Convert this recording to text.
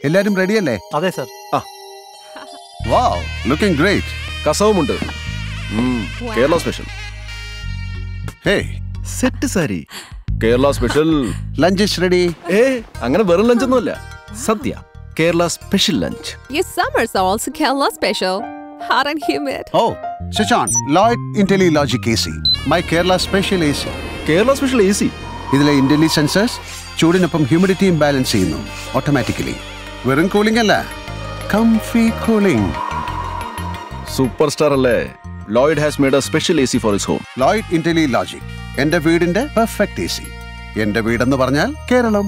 എല്ലാരും റെഡിയല്ലേ? അതെ sir. Wow looking great കസവുമുണ്ട്. Kerala special hey set sari. Kerala special lunch is ready ഏ? അങ്ങനെ വെറും ലഞ്ചൊന്നുമല്ല sadya Kerala special lunch yes summers are also Kerala special Hot and humid oh switch on Lloyd intelli logic AC my Kerala special AC Kerala special AC ഇതിലെ intelli sensors ചൂടിനൊപ്പം ഹ്യൂമിഡിറ്റിയും balance ചെയ്യുന്നു. Automatically വെറും cooling അല്ല. Comfy cooling super star അല്ലേ? Lloyd has made a special A C for his home Lloyd intelli logic എന്റെ വീടിന്റെ perfect A C എന്റെ വീടെന്ന് പറഞ്ഞാൽ കേരളം.